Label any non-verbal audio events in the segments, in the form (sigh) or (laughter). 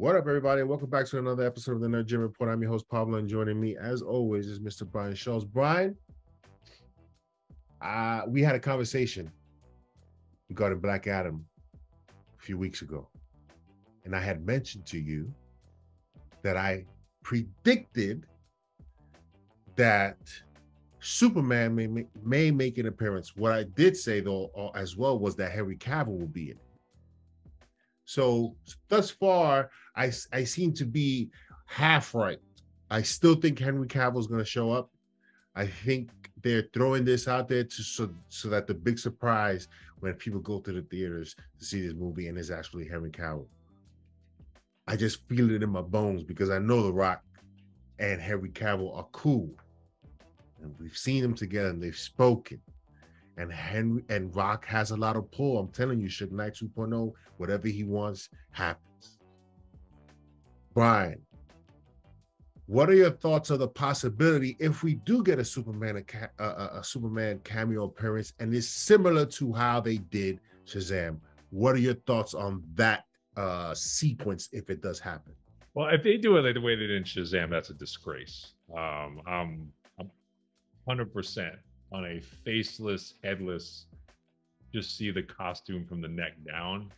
What up, everybody? Welcome back to another episode of the Nerd Gen Report. I'm your host, Pablo, and joining me, as always, is Mr. Brian Schultz. Brian, uh, we had a conversation regarding Black Adam a few weeks ago. And I had mentioned to you that I predicted that Superman may, may make an appearance. What I did say, though, uh, as well, was that Henry Cavill will be in it. So thus far, I, I seem to be half right. I still think Henry Cavill is going to show up. I think they're throwing this out there to so so that the big surprise when people go to the theaters to see this movie and it's actually Henry Cavill. I just feel it in my bones because I know The Rock and Henry Cavill are cool, and we've seen them together and they've spoken and Henry and Rock has a lot of pull. I'm telling you, Suge Knight 2.0, whatever he wants happens. Brian, what are your thoughts of the possibility if we do get a Superman a, a, a Superman cameo appearance and it's similar to how they did Shazam? What are your thoughts on that uh, sequence if it does happen? Well, if they do it the way they did in Shazam, that's a disgrace. Um, I'm, I'm 100% on a faceless, headless, just see the costume from the neck down.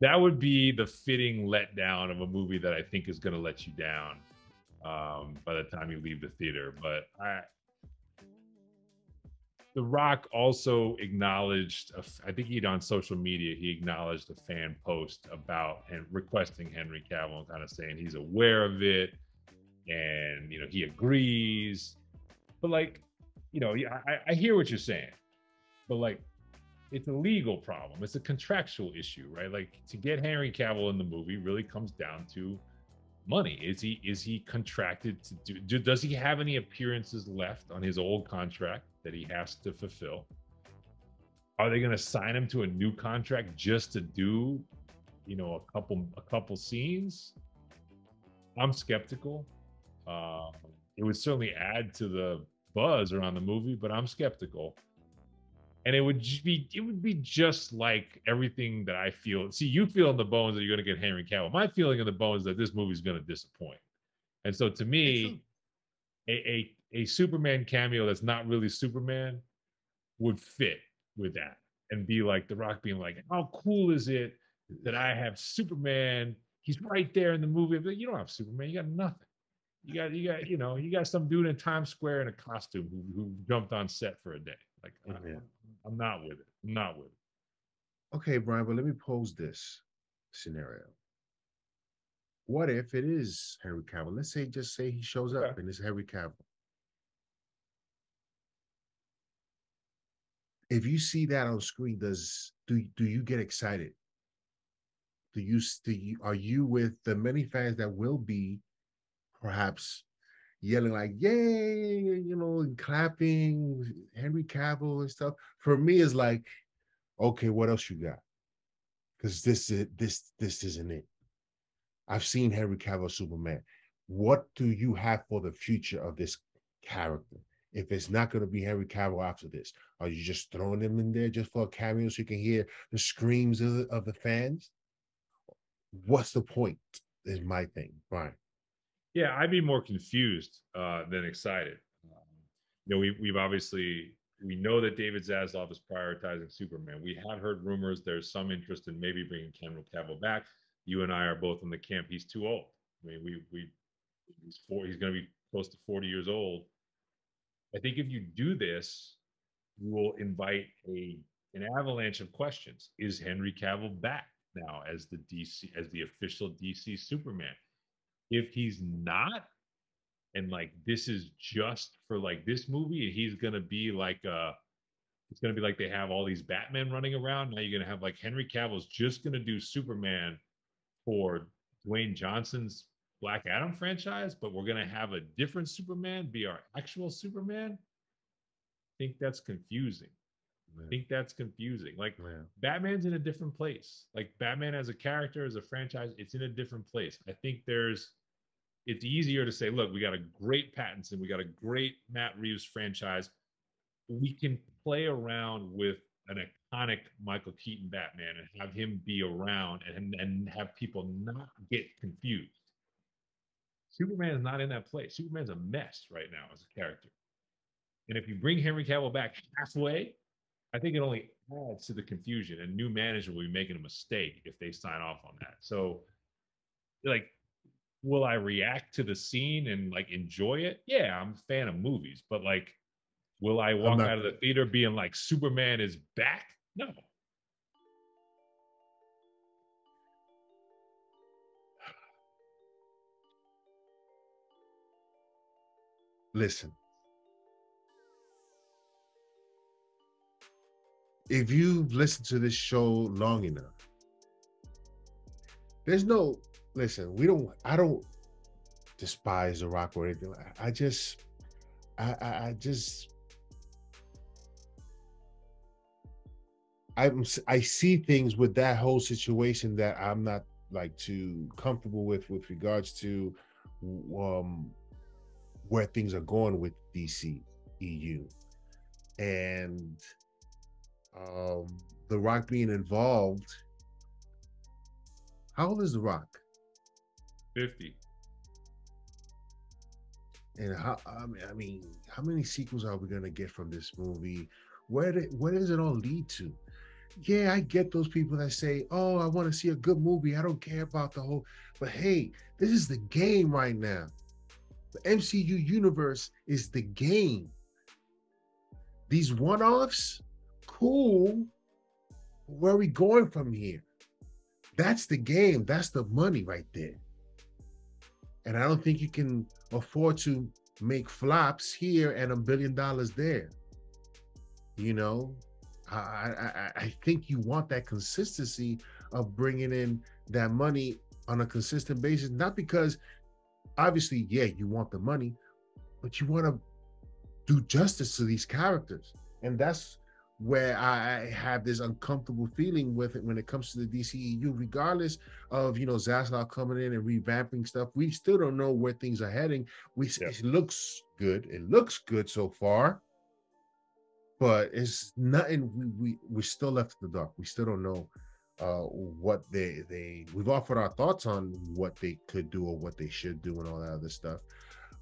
That would be the fitting letdown of a movie that I think is going to let you down um, by the time you leave the theater. But I, The Rock also acknowledged, I think he'd on social media, he acknowledged a fan post about and requesting Henry Cavill and kind of saying he's aware of it and you know he agrees. But like you know I, I hear what you're saying. But like it's a legal problem. It's a contractual issue right? Like to get henry cavill in the movie really comes down to money. Is he is he contracted to do, do does he have any appearances left on his old contract that he has to fulfill? Are they going to sign him to a new contract just to do you know a couple a couple scenes? I'm skeptical uh, it would certainly add to the buzz around the movie, but I'm skeptical. And it would be it would be just like everything that I feel. See, you feel in the bones that you're going to get Henry Cavill. My feeling in the bones that this movie is going to disappoint. And so, to me, a, a a Superman cameo that's not really Superman would fit with that and be like The Rock being like, "How cool is it that I have Superman? He's right there in the movie." But you don't have Superman. You got nothing. You got you got you know you got some dude in Times Square in a costume who, who jumped on set for a day. Like oh, yeah. I'm, I'm not with it. I'm not with it. Okay, Brian, but let me pose this scenario. What if it is Henry Cavill? Let's say just say he shows up and it's Henry Cavill. If you see that on screen, does do do you get excited? Do you do you are you with the many fans that will be perhaps yelling like yay you know and clapping henry cavill and stuff. For me is like okay what else you got? Because this is this this isn't it. I've seen henry cavill superman. What do you have for the future of this character? If it's not going to be henry cavill after this are you just throwing him in there just for a cameo so you can hear the screams of the, of the fans? What's the point is my thing Brian. Yeah, I'd be more confused uh, than excited. Um, you know, we, we've obviously we know that David Zaslav is prioritizing Superman. We have heard rumors there's some interest in maybe bringing Henry Cavill back. You and I are both in the camp. He's too old. I mean, we we he's four. He's going to be close to 40 years old. I think if you do this, you will invite a an avalanche of questions. Is Henry Cavill back now as the DC as the official DC Superman? If he's not and like this is just for like this movie and he's gonna be like uh it's gonna be like they have all these batman running around now you're gonna have like henry cavill's just gonna do superman for dwayne johnson's black adam franchise but we're gonna have a different superman be our actual superman i think that's confusing Man. I think that's confusing. Like Man. Batman's in a different place. Like Batman as a character, as a franchise, it's in a different place. I think there's it's easier to say, look, we got a great Pattinson and we got a great Matt Reeves franchise. We can play around with an iconic Michael Keaton Batman and have him be around and and have people not get confused. Superman is not in that place. Superman's a mess right now as a character. And if you bring Henry Cavill back halfway, I think it only adds to the confusion. And new management will be making a mistake if they sign off on that. So, like, will I react to the scene and like enjoy it? Yeah, I'm a fan of movies, but like, will I walk not- out of the theater being like, Superman is back? No. Listen, if you've listened to this show long enough, there's no listen. We don't. I don't despise the Rock or anything. I just, I, I, I just, I'm, I see things with that whole situation that I'm not like too comfortable with, with regards to, um, where things are going with DC EU, and um, The Rock being involved. How old is The Rock? 50. And how I mean, I mean, how many sequels are we gonna get from this movie? Where did, where does it all lead to? Yeah, I get those people that say, "Oh, I want to see a good movie. I don't care about the whole." But hey, this is the game right now. The MCU universe is the game. These one-offs, cool. Where are we going from here? That's the game. That's the money right there. And I don't think you can afford to make flops here and a billion dollars there. You know, I, I, I think you want that consistency of bringing in that money on a consistent basis, not because obviously, yeah, you want the money, but you want to do justice to these characters. And that's where I have this uncomfortable feeling with it when it comes to the DCEU, regardless of you know Zaslav coming in and revamping stuff. We still don't know where things are heading. We it looks good. It looks good so far, but it's nothing. We we we're still left in the dark. We still don't know uh, what they they. We've offered our thoughts on what they could do or what they should do and all that other stuff.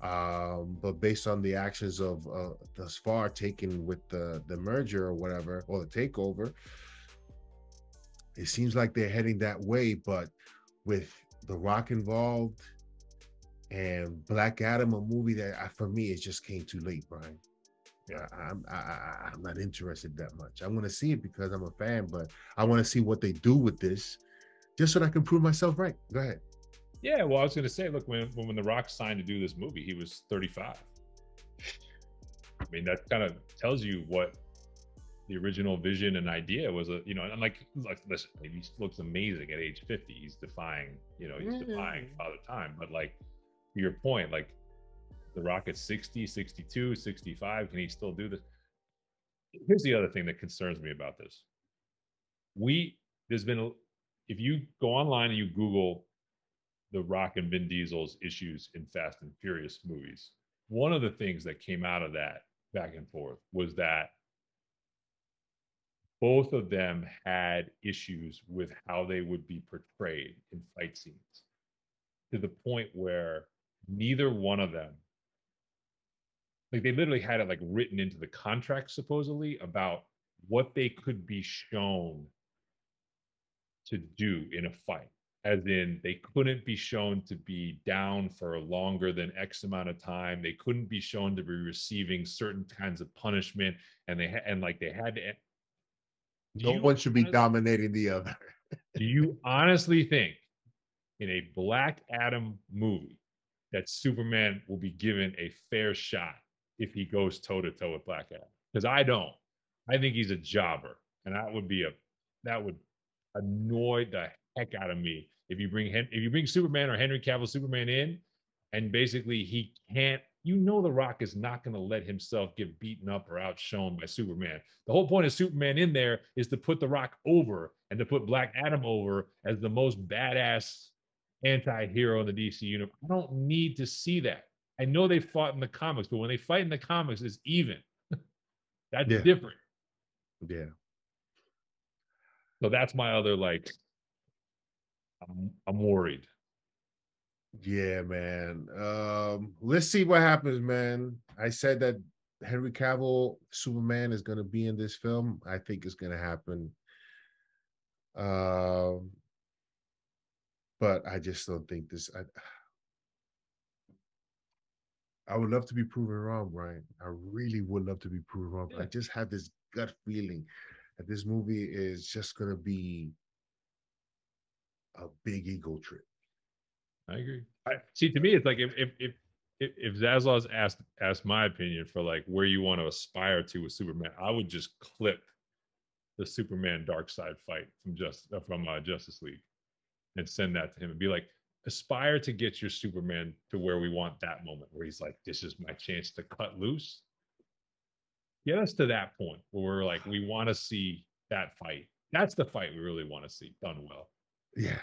Um, but based on the actions of uh, thus far taken with the the merger or whatever or the takeover, it seems like they're heading that way. But with The Rock involved and Black Adam, a movie that I, for me it just came too late, Brian. Yeah, I'm I, I, I'm not interested that much. I want to see it because I'm a fan, but I want to see what they do with this, just so that I can prove myself right. Go ahead. Yeah, well, I was going to say, look, when when The Rock signed to do this movie, he was 35. I mean, that kind of tells you what the original vision and idea was. A, you know, and like, like listen, he looks amazing at age 50. He's defying, you know, he's mm-hmm. defying father time. But like, to your point, like, The Rock at 60, 62, 65, can he still do this? Here's the other thing that concerns me about this. We there's been if you go online and you Google the Rock and Vin Diesel's issues in Fast and Furious movies. One of the things that came out of that back and forth was that both of them had issues with how they would be portrayed in fight scenes to the point where neither one of them like they literally had it like written into the contract supposedly about what they could be shown to do in a fight as in they couldn't be shown to be down for longer than X amount of time. They couldn't be shown to be receiving certain kinds of punishment, and they ha- and like they had to. No one should be dominating the other. do you honestly think in a Black Adam movie that Superman will be given a fair shot if he goes toe to toe with Black Adam? Because I don't. I think he's a jobber, and that would be a that would annoy the heck out of me if you bring if you bring Superman or Henry Cavill Superman in, and basically he can't, you know, The Rock is not going to let himself get beaten up or outshone by Superman. The whole point of Superman in there is to put The Rock over and to put Black Adam over as the most badass anti-hero in the DC universe. I don't need to see that. I know they fought in the comics, but when they fight in the comics, it's even. (laughs) That's yeah. different. Yeah. So that's my other like. I'm, I'm worried. Yeah, man. Um, let's see what happens, man. I said that Henry Cavill Superman is going to be in this film. I think it's going to happen. Um, but I just don't think this. I, I would love to be proven wrong, Brian. I really would love to be proven wrong. But I just have this gut feeling that this movie is just going to be a big ego trip. I agree. I, see, to me, it's like if if if if, Zaslav's asked asked my opinion for like where you want to aspire to with Superman, I would just clip the Superman Darkseid fight from just from uh, Justice League and send that to him and be like, aspire to get your Superman to where we want that moment where he's like, this is my chance to cut loose. Get us to that point where we're like, we want to see that fight. That's the fight we really want to see done well. Yeah,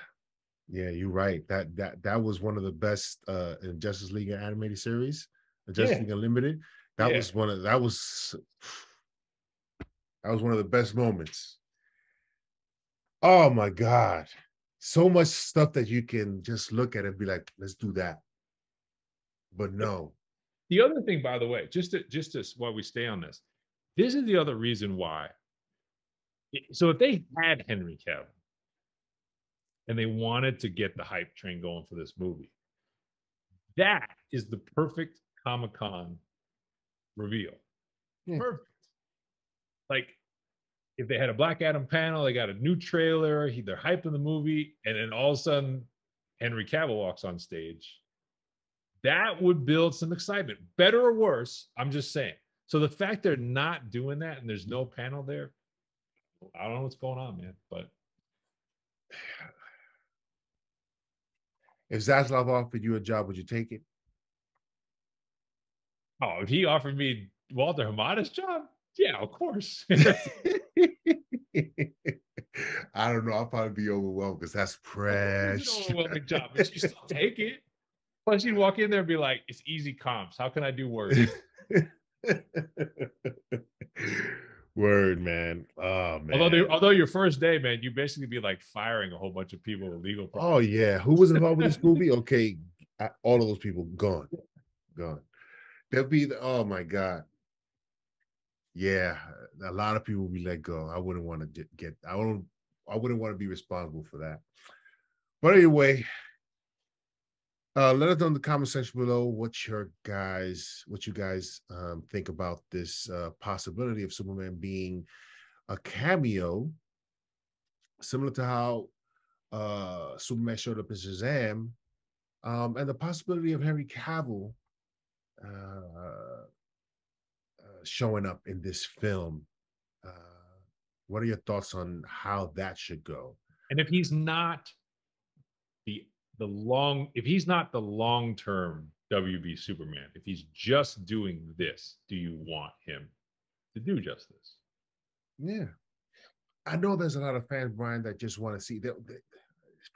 yeah, you're right. That that that was one of the best uh in Justice League animated series, Justice yeah. League Unlimited. That yeah. was one of that was that was one of the best moments. Oh my god. So much stuff that you can just look at and be like, let's do that. But no. The other thing, by the way, just to just to while we stay on this, this is the other reason why. So if they had Henry Cavill and they wanted to get the hype train going for this movie. That is the perfect Comic Con reveal. Yeah. Perfect. Like, if they had a Black Adam panel, they got a new trailer, he, they're hyping the movie, and then all of a sudden, Henry Cavill walks on stage. That would build some excitement. Better or worse, I'm just saying. So the fact they're not doing that and there's no panel there, I don't know what's going on, man. But If Zaslav offered you a job, would you take it? Oh, if he offered me Walter Hamada's job, yeah, of course. (laughs) (laughs) I don't know. I'll probably be overwhelmed because that's precious. It's an overwhelming job, but you still (laughs) take it. Plus, you'd walk in there and be like, "It's easy comps. How can I do worse?" Word, man. Oh man. Although, they, although your first day, man, you basically be like firing a whole bunch of people with legal problems. Oh yeah, who was involved with this (laughs) movie? Okay, all of those people gone, gone. There'll be the, oh my god. Yeah, a lot of people will be let go. I wouldn't want to get. I don't. I wouldn't want to be responsible for that. But anyway, uh, let us know in the comment section below what your guys, what you guys um, think about this uh, possibility of Superman being a cameo, similar to how uh, Superman showed up in Shazam, um, and the possibility of Henry Cavill uh, uh, showing up in this film. Uh, what are your thoughts on how that should go? And if he's not the long if he's not the long term WB Superman, if he's just doing this, do you want him to do just this? Yeah. I know there's a lot of fans, Brian, that just want to see that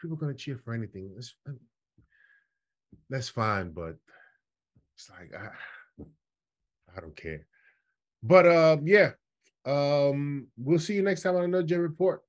people going to cheer for anything. That's, that's fine, but it's like I, I don't care. But um, yeah, um, we'll see you next time on another J Report.